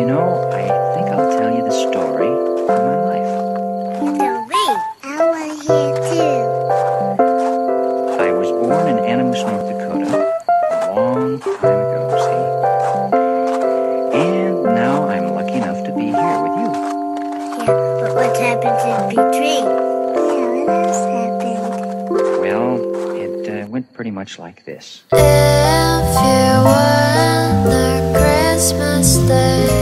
You know, I think I'll tell you the story of my life. Story. I want to hear too. I was born in Animus, North Dakota, a long time ago, see? And now I'm lucky enough to be here with you. Yeah, but what happened in between? Yeah, what else happened? Well, it uh, went pretty much like this. If you were on the Christmas day